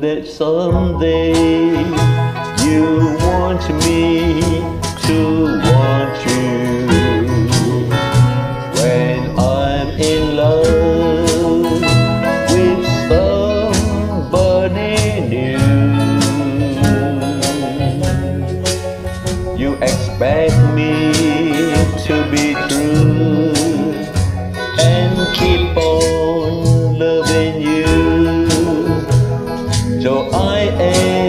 that someday you want me to want you when I'm in love with somebody new. You expect me to be true and keep on loving you. So I ain't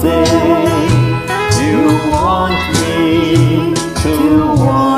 day. you want me to want.